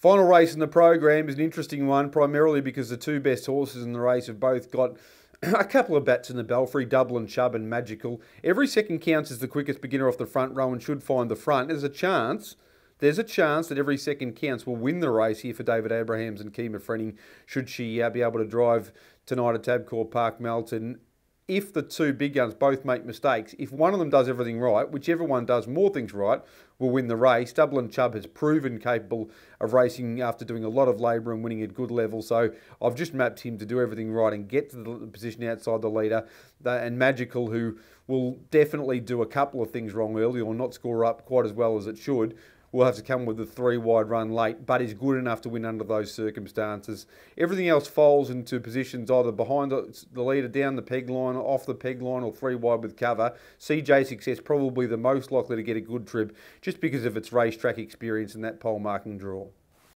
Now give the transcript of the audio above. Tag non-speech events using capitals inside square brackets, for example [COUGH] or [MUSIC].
Final race in the program is an interesting one, primarily because the two best horses in the race have both got [CLEARS THROAT] a couple of bats in the belfry, Dublin Chub and Magical. Every second counts as the quickest beginner off the front row and should find the front. There's a chance, there's a chance that every second counts will win the race here for David Abrahams and Kima Frenning, should she uh, be able to drive tonight at Tabcorp Park, Melton if the two big guns both make mistakes, if one of them does everything right, whichever one does more things right, will win the race. Dublin Chub has proven capable of racing after doing a lot of labour and winning at good level. So I've just mapped him to do everything right and get to the position outside the leader. And Magical, who will definitely do a couple of things wrong early or not score up quite as well as it should, will have to come with a three wide run late, but he's good enough to win under those circumstances. Everything else falls into positions either behind the leader, down the peg line, off the peg line, or three wide with cover. CJ Success probably the most likely to get a good trip just because of its racetrack experience and that pole marking draw.